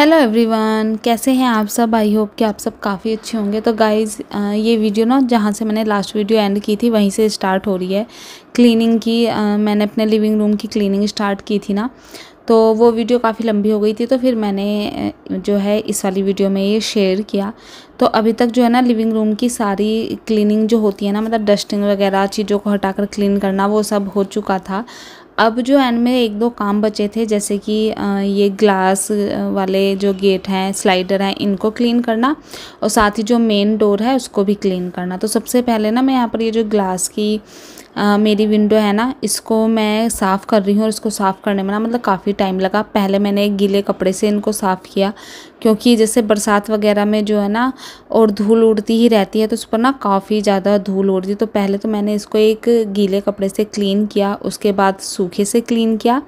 Hello everyone कैसे हैं आप सब? आई होप कि आप सब काफ़ी अच्छे होंगे। तो गाइज़ ये वीडियो ना जहाँ से मैंने लास्ट वीडियो एंड की थी वहीं से स्टार्ट हो रही है। क्लीनिंग की आ, मैंने अपने लिविंग रूम की क्लीनिंग स्टार्ट की थी ना। तो वो वीडियो काफ़ी लंबी हो गई थी तो फिर मैंने जो है इस वाली वीडियो में ये शेयर किया। तो अभी तक जो है ना लिविंग रूम की सारी क्लीनिंग जो होती है ना मतलब डस्टिंग वगैरह चीज़ों को हटाकर क्लीन करना वो सब हो चुका था। अब जो एंड में एक दो काम बचे थे, जैसे कि ये ग्लास वाले जो गेट हैं स्लाइडर हैं, इनको क्लीन करना और साथ ही जो मेन डोर है, उसको भी क्लीन करना। तो सबसे पहले ना मैं यहाँ पर ये जो ग्लास की आ, मेरी विंडो है ना इसको मैं साफ़ कर रही हूँ और इसको साफ़ करने में ना मतलब काफ़ी टाइम लगा। पहले मैंने एक गीले कपड़े से इनको साफ़ किया क्योंकि जैसे बरसात वगैरह में जो है ना और धूल उड़ती ही रहती है तो उस पर ना काफ़ी ज़्यादा धूल उड़ती तो पहले तो मैंने इसको एक गीले कपड़े से क्लीन किया उसके बाद सूखे से क्लीन किया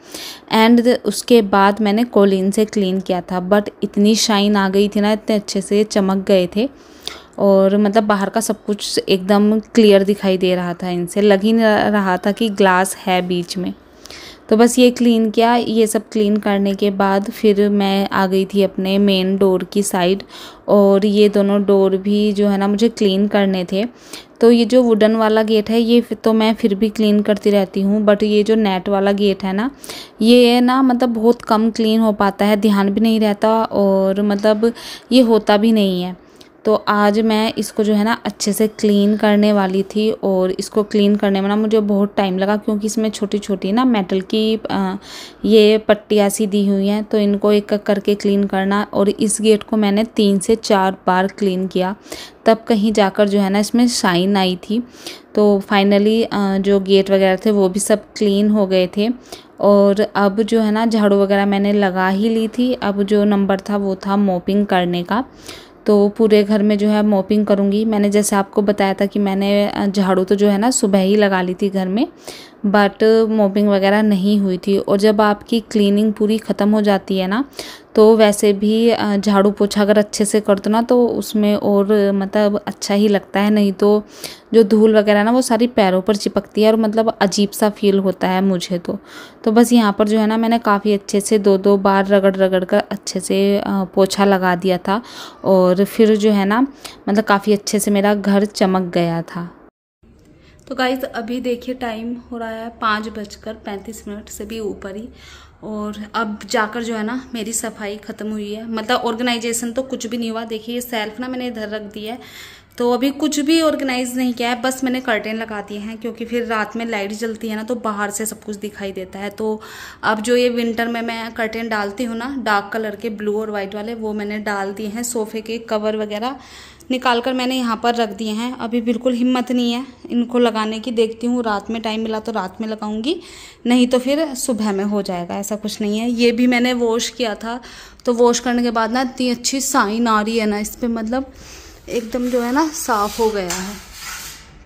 एंड उसके बाद मैंने कोलिन से क्लीन किया था। बट इतनी शाइन आ गई थी ना इतने अच्छे से चमक गए थे। और मतलब बाहर का सब कुछ एकदम क्लियर दिखाई दे रहा था इनसे। लग ही रहा था कि ग्लास है बीच में। तो बस ये क्लीन किया। ये सब क्लीन करने के बाद फिर मैं आ गई थी अपने मेन डोर की साइड और ये दोनों डोर भी जो है ना मुझे क्लीन करने थे। तो ये जो वुडन वाला गेट है, ये तो मैं फिर भी क्लीन करती रहती हूँ। बट ये जो नेट वाला गेट है ना, ये ना मतलब बहुत कम क्लीन हो पाता है। ध्यान भी नहीं रहता और मतलब ये होता भी नहीं है। तो आज मैं इसको जो है ना अच्छे से क्लीन करने वाली थी और इसको क्लीन करने में ना मुझे बहुत टाइम लगा क्योंकि इसमें छोटी छोटी ना मेटल की आ, ये पट्टियाँ सी दी हुई हैं। तो इनको एक करके क्लीन करना और इस गेट को मैंने तीन से चार बार क्लीन किया। तब कहीं जाकर जो है ना इसमें शाइन आई थी। तो फाइनली जो गेट वगैरह थे वो भी सब क्लीन हो गए थे। और अब जो है ना झाड़ू वगैरह मैंने लगा ही ली थी। अब जो नंबर था वो था मोपिंग करने का। तो पूरे घर में जो है मोपिंग करूँगी। मैंने जैसे आपको बताया था कि मैंने झाड़ू तो जो है ना सुबह ही लगा ली थी घर में। बट मोपिंग वगैरह नहीं हुई थी। और जब आपकी क्लीनिंग पूरी ख़त्म हो जाती है ना तो वैसे भी झाड़ू पोछा अगर अच्छे से कर दो ना तो उसमें और मतलब अच्छा ही लगता है। नहीं तो जो धूल वगैरह ना, वो सारी पैरों पर चिपकती है और मतलब अजीब सा फील होता है मुझे तो। तो बस यहाँ पर जो है ना, मैंने काफ़ी अच्छे से दो दो बार रगड़ रगड़ कर अच्छे से पोछा लगा दिया था। और फिर जो है ना मतलब काफ़ी अच्छे से मेरा घर चमक गया था। तो गाइज़ अभी देखिए टाइम हो रहा है पाँच बजकर पैंतीस मिनट से भी ऊपर ही। और अब जाकर जो है ना, मेरी सफ़ाई ख़त्म हुई है। मतलब ऑर्गेनाइजेशन तो कुछ भी नहीं हुआ। देखिए, ये सेल्फ ना मैंने इधर रख दिया है। तो अभी कुछ भी ऑर्गेनाइज नहीं किया है, बस मैंने कर्टेन लगा दिए हैं, क्योंकि फिर रात में लाइट जलती है ना तो बाहर से सब कुछ दिखाई देता है। तो अब जो ये विंटर में मैं कर्टेन डालती हूँ ना डार्क कलर के ब्लू और वाइट वाले, वो मैंने डाल दिए हैं सोफे के कवर वगैरह निकाल कर मैंने यहाँ पर रख दिए हैं। अभी बिल्कुल हिम्मत नहीं है इनको लगाने की, देखती हूँ रात में टाइम मिला तो रात में लगाऊँगी, नहीं तो फिर सुबह में हो जाएगा, ऐसा कुछ नहीं है। ये भी मैंने वॉश किया था तो वॉश करने के बाद ना इतनी अच्छी साइन आ रही है ना, इस पर मतलब एकदम जो है ना साफ़ हो गया है।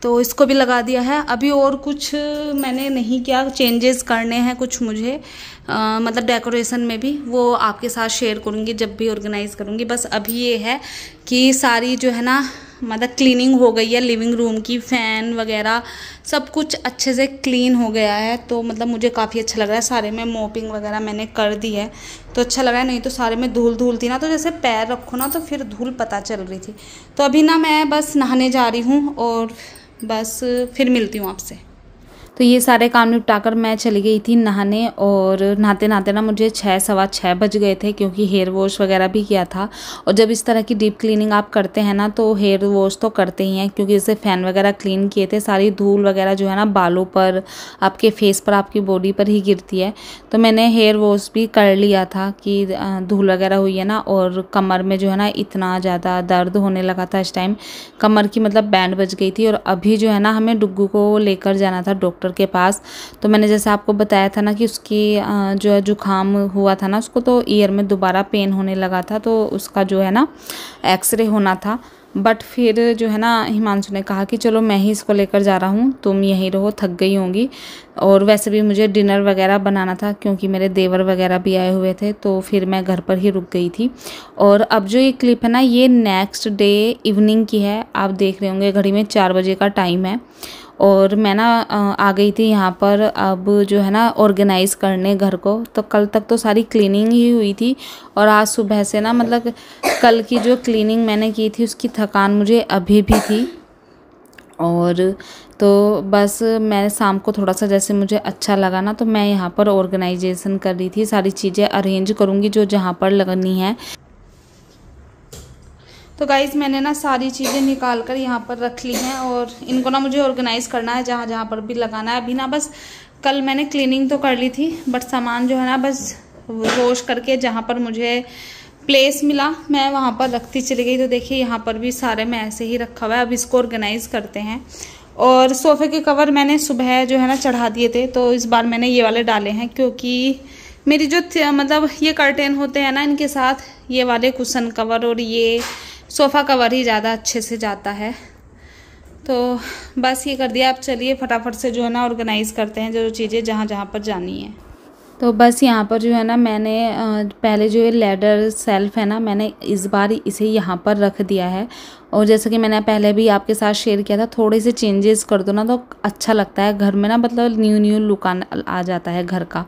तो इसको भी लगा दिया है। अभी और कुछ मैंने नहीं किया। चेंजेस करने हैं कुछ मुझे। आ, मतलब डेकोरेशन में भी। वो आपके साथ शेयर करूँगी जब भी ऑर्गेनाइज करूँगी। बस अभी ये है कि सारी जो है ना मतलब क्लीनिंग हो गई है लिविंग रूम की फ़ैन वगैरह, सब कुछ अच्छे से क्लीन हो गया है। तो मतलब मुझे काफ़ी अच्छा लग रहा है, सारे में मोपिंग वगैरह मैंने कर दी है। तो अच्छा लग रहा है नहीं तो सारे में धूल धूल थी ना तो जैसे पैर रखो ना तो फिर धूल पता चल रही थी। तो अभी ना मैं बस नहाने जा रही हूँ और बस फिर मिलती हूँ आपसे। तो ये सारे काम निपटा कर मैं चली गई थी नहाने और नहाते नहाते ना मुझे छः, सवा छः बज गए थे क्योंकि हेयर वॉश वगैरह भी किया था। और जब इस तरह की डीप क्लीनिंग आप करते हैं ना तो हेयर वॉश तो करते ही हैं क्योंकि जैसे फ़ैन वगैरह क्लीन किए थे, सारी धूल वगैरह जो है ना बालों पर, आपके फेस पर, आपकी बॉडी पर ही गिरती है। तो मैंने हेयर वॉश भी कर लिया था कि धूल वगैरह हुई है ना और कमर में जो है ना इतना ज़्यादा दर्द होने लगा था इस टाइम कमर की मतलब बैंड बज गई थी और अभी जो है ना हमें डुग्गू को लेकर जाना था डॉक्टर डॉक्टर के पास। तो मैंने जैसे आपको बताया था ना कि उसकी जो है जुकाम हुआ था ना, उसको तो ईयर में दोबारा पेन होने लगा था तो उसका जो है ना, एक्सरे होना था। बट फिर जो है ना, हिमांशु ने कहा कि चलो मैं ही इसको लेकर जा रहा हूँ, तुम यहीं रहो, थक गई होंगी। और वैसे भी मुझे डिनर वगैरह बनाना था क्योंकि मेरे देवर वगैरह भी आए हुए थे तो फिर मैं घर पर ही रुक गई थी। और अब जो ये क्लिप है ना, ये नेक्स्ट डे इवनिंग की है। आप देख रहे होंगे, घड़ी में चार बजे का टाइम है। और मैं ना आ गई थी यहाँ पर अब जो है ना ऑर्गेनाइज़ करने घर को। तो कल तक तो सारी क्लीनिंग ही हुई थी। और आज सुबह से ना मतलब कल की जो क्लीनिंग मैंने की थी, उसकी थकान मुझे अभी भी थी। और तो बस मैं शाम को थोड़ा सा जैसे मुझे अच्छा लगा ना तो मैं यहाँ पर ऑर्गेनाइजेशन कर रही थी, सारी चीज़ें अरेंज करूँगी जो जहाँ पर लगनी है। तो गाइज़ मैंने ना सारी चीज़ें निकाल कर यहाँ पर रख ली हैं और इनको ना मुझे ऑर्गेनाइज़ करना है, जहाँ जहाँ पर भी लगाना है। अभी ना बस कल मैंने क्लीनिंग तो कर ली थी बट सामान जो है ना बस वॉश करके जहाँ पर मुझे प्लेस मिला, मैं वहाँ पर रखती चली गई। तो देखिए, यहाँ पर भी सारे में ऐसे ही रखा हुआ है। अब इसको ऑर्गेनाइज़ करते हैं। और सोफ़े के कवर मैंने सुबह जो है ना चढ़ा दिए थे। तो इस बार मैंने ये वाले डाले हैं, क्योंकि मेरी जो मतलब ये कर्टेन होते हैं ना इनके साथ, ये वाले कुशन कवर और ये सोफ़ा कवर ही ज़्यादा अच्छे से जाता है। तो बस ये कर दिया। आप चलिए फटाफट से जो है ना ऑर्गेनाइज़ करते हैं जो चीज़ें जहाँ जहाँ पर जानी है। तो बस यहाँ पर जो है ना मैंने पहले जो ये लेडर सेल्फ है ना मैंने इस बार इसे यहाँ पर रख दिया है। और जैसे कि मैंने पहले भी आपके साथ शेयर किया था, थोड़े से चेंजेस कर दो ना तो अच्छा लगता है। घर में ना मतलब न्यू न्यू लुक आ जाता है घर का।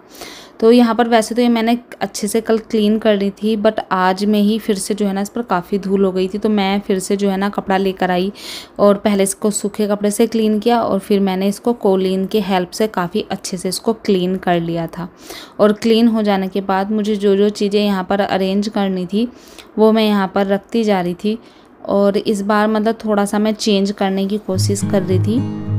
तो यहाँ पर वैसे तो ये मैंने अच्छे से कल क्लीन कर ली थी बट आज में ही फिर से जो है ना इस पर काफ़ी धूल हो गई थी तो मैं फिर से जो है ना कपड़ा लेकर आई और पहले इसको सूखे कपड़े से क्लीन किया और फिर मैंने इसको कोलिन के हेल्प से काफ़ी अच्छे से इसको क्लीन कर लिया था। और क्लीन हो जाने के बाद मुझे जो जो चीज़ें यहाँ पर अरेंज करनी थी, वो मैं यहाँ पर रखती जा रही थी और इस बार मतलब थोड़ा सा मैं चेंज करने की कोशिश कर रही थी।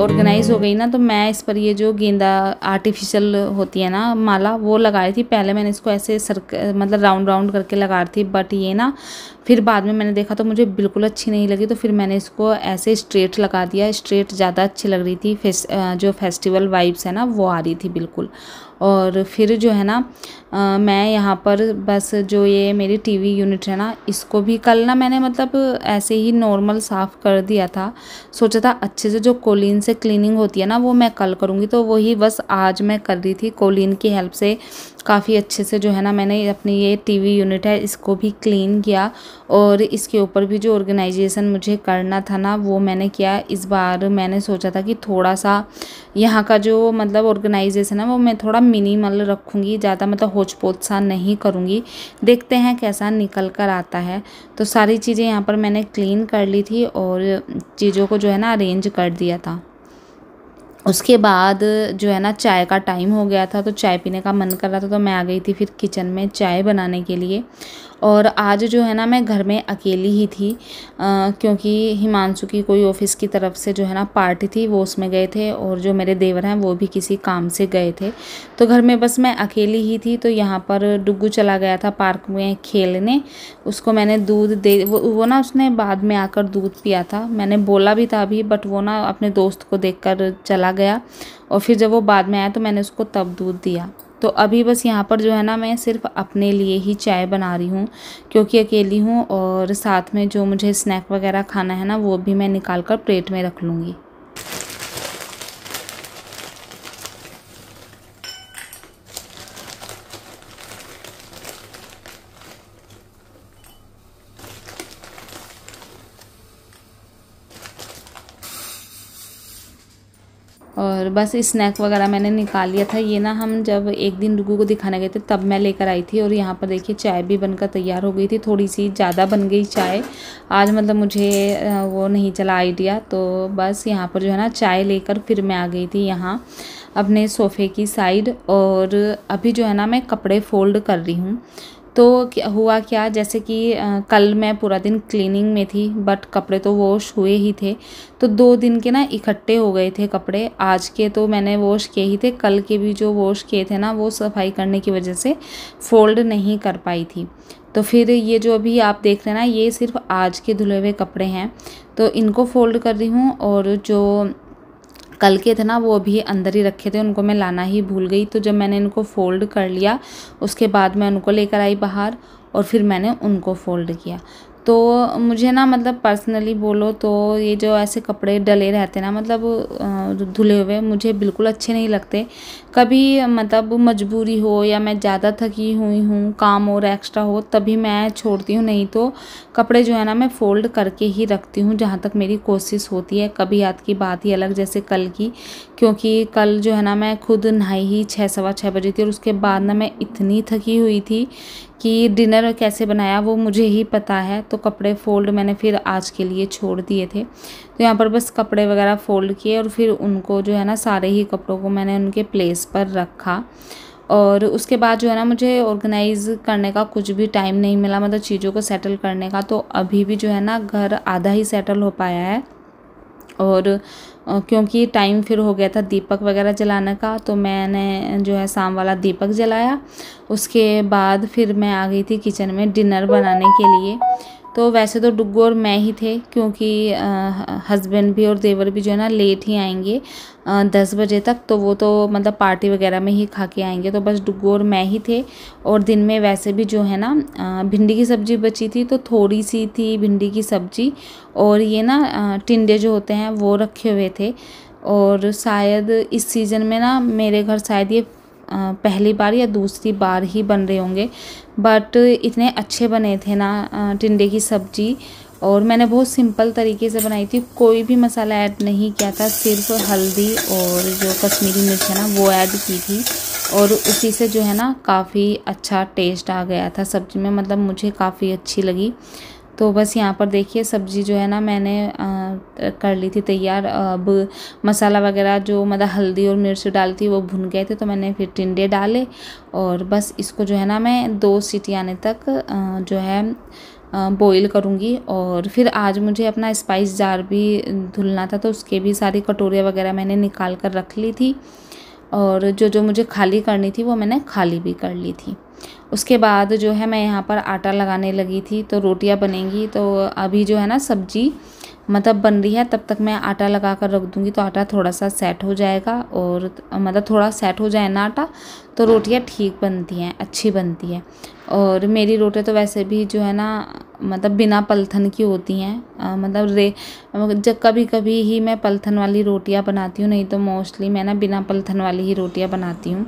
ऑर्गेनाइज हो गई ना तो मैं इस पर ये जो गेंदा आर्टिफिशियल होती है ना, माला, वो लगाई थी। पहले मैंने इसको ऐसे सर्क मतलब राउंड राउंड करके लगा रही थी बट ये ना, फिर बाद में मैंने देखा तो मुझे बिल्कुल अच्छी नहीं लगी तो फिर मैंने इसको ऐसे स्ट्रेट लगा दिया। स्ट्रेट ज़्यादा अच्छी लग रही थी, फेस जो फेस्टिवल वाइब्स है ना, वो आ रही थी बिल्कुल। और फिर जो है ना आ, मैं यहाँ पर बस जो ये मेरी टीवी यूनिट है ना इसको भी कल ना मैंने मतलब ऐसे ही नॉर्मल साफ़ कर दिया था। सोचा था अच्छे से जो कोलिन से क्लीनिंग होती है ना वो मैं कल करूँगी तो वही बस आज मैं कर रही थी कोलिन की हेल्प से। काफ़ी अच्छे से जो है ना मैंने अपनी ये टीवी यूनिट है इसको भी क्लीन किया और इसके ऊपर भी जो ऑर्गेनाइजेशन मुझे करना था ना वो मैंने किया। इस बार मैंने सोचा था कि थोड़ा सा यहाँ का जो मतलब ऑर्गेनाइजेशन है वो मैं थोड़ा मिनिमल रखूँगी ज़्यादा मतलब होच पोच नहीं करूँगी। देखते हैं कैसा निकल कर आता है। तो सारी चीज़ें यहाँ पर मैंने क्लीन कर ली थी और चीज़ों को जो है ना अरेंज कर दिया था। उसके बाद जो है ना चाय का टाइम हो गया था तो चाय पीने का मन कर रहा था तो मैं आ गई थी फिर किचन में चाय बनाने के लिए। और आज जो है ना मैं घर में अकेली ही थी आ, क्योंकि हिमांशु की कोई ऑफ़िस की तरफ़ से जो है ना पार्टी थी वो उसमें गए थे और जो मेरे देवर हैं वो भी किसी काम से गए थे। तो घर में बस मैं अकेली ही थी तो यहाँ पर डुग्गू चला गया था पार्क में खेलने। उसको मैंने दूध दे वो, वो ना उसने बाद में आकर दूध पिया था। मैंने बोला भी था अभी बट वो ना अपने दोस्त को देख चला गया और फिर जब वो बाद में आया तो मैंने उसको तब दूध दिया। तो अभी बस यहाँ पर जो है ना मैं सिर्फ़ अपने लिए ही चाय बना रही हूँ, क्योंकि अकेली हूँ और साथ में जो मुझे स्नैक वगैरह खाना है ना, वो भी मैं निकाल कर प्लेट में रख लूँगी। और बस स्नैक वगैरह मैंने निकाल लिया था। ये ना हम जब एक दिन डुगू को दिखाने गए थे, तब मैं लेकर आई थी और यहाँ पर देखिए चाय भी बनकर तैयार हो गई थी। थोड़ी सी ज़्यादा बन गई चाय। आज मतलब मुझे वो नहीं चला आइडिया तो बस यहाँ पर जो है ना चाय लेकर फिर मैं आ गई थी यहाँ अपने सोफ़े की साइड और अभी जो है ना मैं कपड़े फोल्ड कर रही हूँ। तो क्या हुआ क्या? जैसे कि आ, कल मैं पूरा दिन क्लीनिंग में थी बट कपड़े तो वॉश हुए ही थे। तो दो दिन के ना इकट्ठे हो गए थे कपड़े। आज के तो मैंने वॉश किए ही थे। कल के भी जो वॉश किए थे ना वो सफ़ाई करने की वजह से फोल्ड नहीं कर पाई थी। तो फिर ये जो अभी आप देख रहे हैं ना ये सिर्फ़ आज के धुले हुए कपड़े हैं। तो इनको फोल्ड कर रही हूँ और जो कल के थे ना, वो अभी अंदर ही रखे थे, उनको मैं लाना ही भूल गई। तो जब मैंने इनको फ़ोल्ड कर लिया, उसके बाद मैं उनको लेकर आई बाहर और फिर मैंने उनको फ़ोल्ड किया। तो मुझे ना मतलब पर्सनली बोलो तो ये जो ऐसे कपड़े डले रहते ना मतलब धुले हुए, मुझे बिल्कुल अच्छे नहीं लगते। कभी मतलब मजबूरी हो या मैं ज़्यादा थकी हुई हूँ, काम और एक्स्ट्रा हो, तभी मैं छोड़ती हूँ, नहीं तो कपड़े जो है ना मैं फ़ोल्ड करके ही रखती हूँ, जहाँ तक मेरी कोशिश होती है। कभी याद की बात ही अलग, जैसे कल की, क्योंकि कल जो है ना मैं खुद नहाई ही छः, सवा छः बजे थी और उसके बाद ना मैं इतनी थकी हुई थी कि डिनर कैसे बनाया वो मुझे ही पता है। तो कपड़े फ़ोल्ड मैंने फिर आज के लिए छोड़ दिए थे। तो यहाँ पर बस कपड़े वगैरह फ़ोल्ड किए और फिर उनको जो है ना सारे ही कपड़ों को मैंने उनके प्लेस पर रखा। और उसके बाद जो है ना मुझे ऑर्गेनाइज़ करने का कुछ भी टाइम नहीं मिला मतलब चीज़ों को सेटल करने का। तो अभी भी जो है ना घर आधा ही सेटल हो पाया है। और क्योंकि टाइम फिर हो गया था दीपक वगैरह जलाने का तो मैंने जो है शाम वाला दीपक जलाया। उसके बाद फिर मैं आ गई थी किचन में डिनर बनाने के लिए। तो वैसे तो डुग्गू और मैं ही थे, क्योंकि हस्बैंड भी और देवर भी जो है ना, लेट ही आएँगे दस बजे तक तो वो तो मतलब पार्टी वगैरह में ही खा के आएँगे तो बस डुग्गू और मैं ही थे। और दिन में वैसे भी जो है ना भिंडी की सब्ज़ी बची थी तो थोड़ी सी थी भिंडी की सब्ज़ी, और ये ना टिंडे जो होते हैं, वो रखे हुए थे। और शायद इस सीज़न में ना, मेरे घर शायद ये पहली बार या दूसरी बार ही बन रहे होंगे। बट इतने अच्छे बने थे ना टिंडे की सब्ज़ी, और मैंने बहुत सिंपल तरीके से बनाई थी। कोई भी मसाला ऐड नहीं किया था, सिर्फ़ हल्दी और जो कश्मीरी मिर्च है ना, वो ऐड की थी। और उसी से जो है ना, काफ़ी अच्छा टेस्ट आ गया था सब्ज़ी में। मतलब मुझे काफ़ी अच्छी लगी। तो बस यहाँ पर देखिए सब्ज़ी जो है ना मैंने आ, कर ली थी तैयार। अब मसाला वगैरह जो मतलब हल्दी और मिर्च डाली थी वो भुन गए थे तो मैंने फिर टिंडे डाले और बस इसको जो है ना मैं दो सीटी आने तक आ, जो है बॉईल करूँगी और फिर आज मुझे अपना स्पाइस जार भी धुलना था तो उसके भी सारी कटोरियाँ वगैरह मैंने निकाल कर रख ली थी और जो जो मुझे खाली करनी थी वो मैंने खाली भी कर ली थी। उसके बाद जो है मैं यहाँ पर आटा लगाने लगी थी तो रोटियाँ बनेंगी तो अभी जो है ना सब्ज़ी मतलब बन रही है, तब तक मैं आटा लगा कर रख दूँगी तो आटा थोड़ा सा सेट हो जाएगा और मतलब थोड़ा सेट हो जाए ना आटा तो रोटियाँ ठीक बनती हैं, अच्छी बनती है। और मेरी रोटियाँ तो वैसे भी जो है ना मतलब बिना पलथन की होती हैं मतलब रे, जब कभी कभी ही मैं पलथन वाली रोटियाँ बनाती हूँ, नहीं तो मोस्टली मैं ना बिना पलथन वाली ही रोटियाँ बनाती हूँ।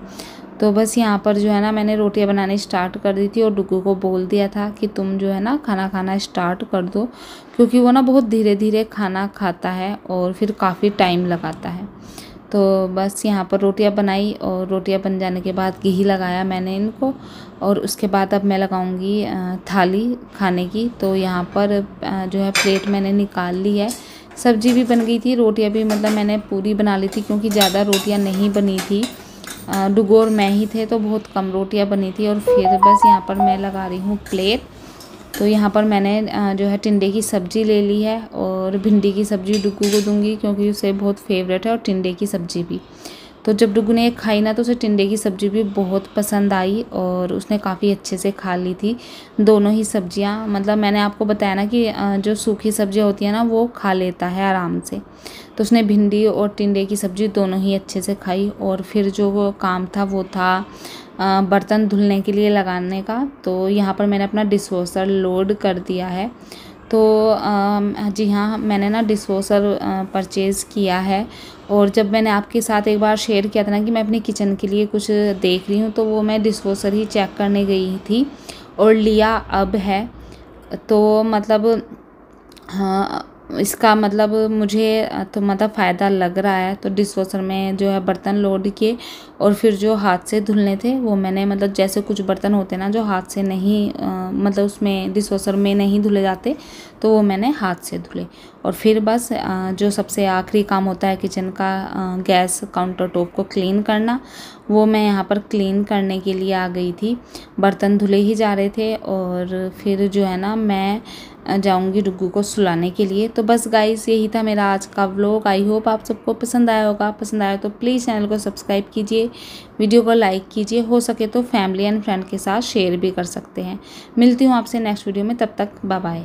तो बस यहाँ पर जो है ना मैंने रोटियाँ बनानी स्टार्ट कर दी थी और डुगू को बोल दिया था कि तुम जो है ना खाना खाना स्टार्ट कर दो, क्योंकि वो ना बहुत धीरे धीरे खाना खाता है और फिर काफ़ी टाइम लगाता है। तो बस यहाँ पर रोटियाँ बनाई और रोटियाँ बन जाने के बाद घी लगाया मैंने इनको और उसके बाद अब मैं लगाऊँगी थाली खाने की। तो यहाँ पर जो है प्लेट मैंने निकाल ली है। सब्ज़ी भी बन गई थी, रोटियाँ भी मतलब मैंने पूरी बना ली थी क्योंकि ज़्यादा रोटियाँ नहीं बनी थी। डुगोर मैं ही थे तो बहुत कम रोटियाँ बनी थी और फिर बस यहाँ पर मैं लगा रही हूँ प्लेट तो यहाँ पर मैंने जो है टिंडे की सब्ज़ी ले ली है और भिंडी की सब्ज़ी डुगू को दूँगी क्योंकि उसे बहुत फेवरेट है और टिंडे की सब्ज़ी भी। तो जब डुगू ने खाई ना तो उसे टिंडे की सब्ज़ी भी बहुत पसंद आई और उसने काफ़ी अच्छे से खा ली थी। दोनों ही सब्ज़ियाँ मतलब मैंने आपको बताया ना कि जो सूखी सब्ज़ियाँ होती हैं ना, वो खा लेता है आराम से। तो उसने भिंडी और टिंडे की सब्ज़ी दोनों ही अच्छे से खाई और फिर जो वो काम था, वो था बर्तन धुलने के लिए लगाने का। तो यहाँ पर मैंने अपना डिशवॉशर लोड कर दिया है। तो जी हाँ मैंने ना डिस्पोसर परचेज़ किया है और जब मैंने आपके साथ एक बार शेयर किया था ना कि मैं अपने किचन के लिए कुछ देख रही हूँ तो वो मैं डिशवॉशर ही चेक करने गई थी और लिया अब है। तो मतलब हाँ इसका मतलब मुझे तो मतलब फ़ायदा लग रहा है। तो डिशवॉशर में जो है बर्तन लोड किए और फिर जो हाथ से धुलने थे वो मैंने मतलब जैसे कुछ बर्तन होते ना जो हाथ से नहीं आ, मतलब उसमें डिशवॉशर में नहीं धुले जाते तो वो मैंने हाथ से धुले। और फिर बस आ, जो सबसे आखिरी काम होता है किचन का आ, गैस काउंटर टॉप को क्लीन करना वो मैं यहाँ पर क्लीन करने के लिए आ गई थी। बर्तन धुले ही जा रहे थे और फिर जो है ना मैं जाऊँगी डुग्गू को सुलाने के लिए। तो बस गाइस यही था मेरा आज का व्लॉग आई होप आप सबको पसंद आया होगा। पसंद आया तो प्लीज़ चैनल को सब्सक्राइब कीजिए। वीडियो को लाइक कीजिए। हो सके तो फैमिली एंड फ्रेंड के साथ शेयर भी कर सकते हैं। मिलती हूँ आपसे नेक्स्ट वीडियो में। तब तक बाय